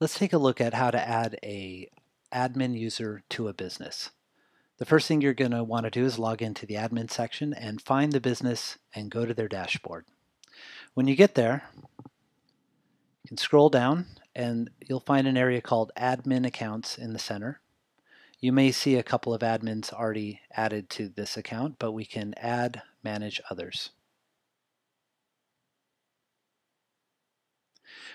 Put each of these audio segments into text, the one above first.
Let's take a look at how to add a admin user to a business. The first thing you're going to want to do is log into the admin section and find the business and go to their dashboard. When you get there, you can scroll down and you'll find an area called admin accounts in the center. You may see a couple of admins already added to this account, but we can add, manage others.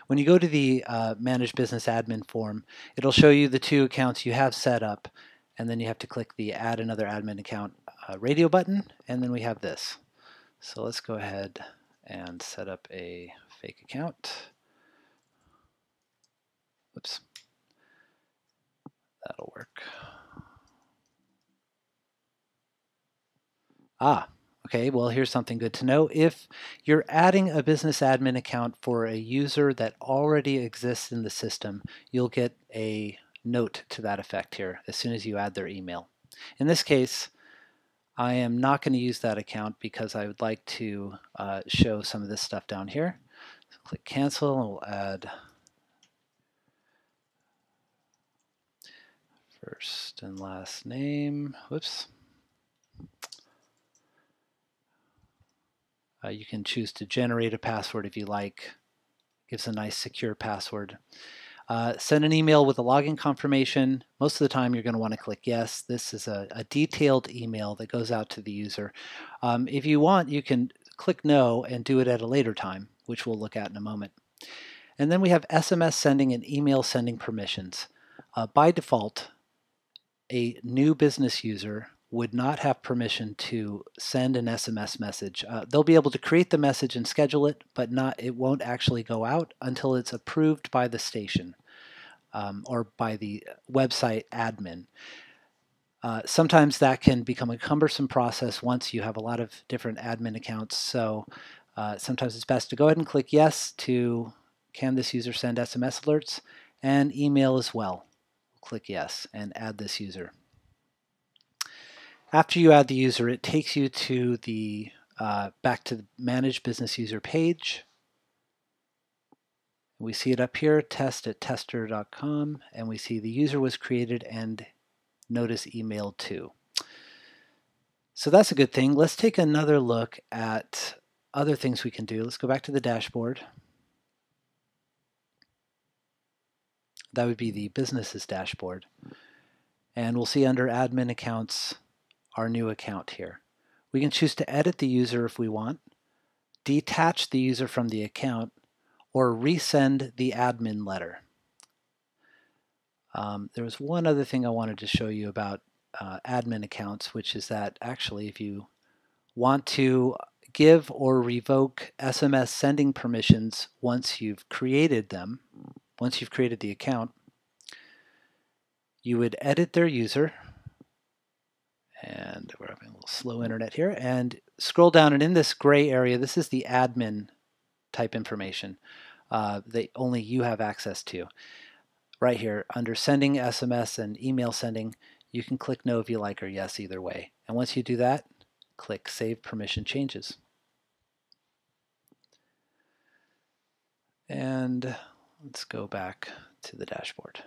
When you go to the uh, Manage Business Admin form, it'll show you the two accounts you have set up, and then you have to click the Add Another Admin Account uh, radio button, and then we have this. So let's go ahead and set up a fake account. Oops. That'll work. Ah, Okay, well, here's something good to know. If you're adding a business admin account for a user that already exists in the system, you'll get a note to that effect here as soon as you add their email. In this case, I am not going to use that account because I would like to uh, show some of this stuff down here. So click cancel and we'll add first and last name. Whoops. Uh, you can choose to generate a password if you like. Gives a nice secure password. Uh, send an email with a login confirmation. Most of the time you're going to want to click yes. This is a, a, detailed email that goes out to the user. Um, if you want, you can click no and do it at a later time, which we'll look at in a moment. And then we have SMS sending and email sending permissions. Uh, by default, a new business user would not have permission to send an SMS message. Uh, they'll be able to create the message and schedule it, but not it won't actually go out until it's approved by the station um, or by the website admin. Uh, sometimes that can become a cumbersome process once you have a lot of different admin accounts. So uh, sometimes it's best to go ahead and click yes to can this user send SMS alerts and email as well. Click yes and add this user. After you add the user, it takes you to the uh, back to the Manage Business User page. We see it up here, test at tester.com, and we see the user was created and notice emailed to. So that's a good thing. Let's take another look at other things we can do. Let's go back to the dashboard. That would be the business's dashboard. And we'll see under admin accounts, our new account here. We can choose to edit the user if we want, detach the user from the account, or resend the admin letter. Um, there was one other thing I wanted to show you about uh, admin accounts, which is that actually if you want to give or revoke SMS sending permissions once you've created them, once you've created the account, you would edit their user and we're having a little slow internet here, and scroll down, and in this gray area, this is the admin type information uh, that only you have access to. Right here, under sending SMS and email sending, you can click no if you like or yes either way. And once you do that, click Save Permission Changes. And let's go back to the dashboard.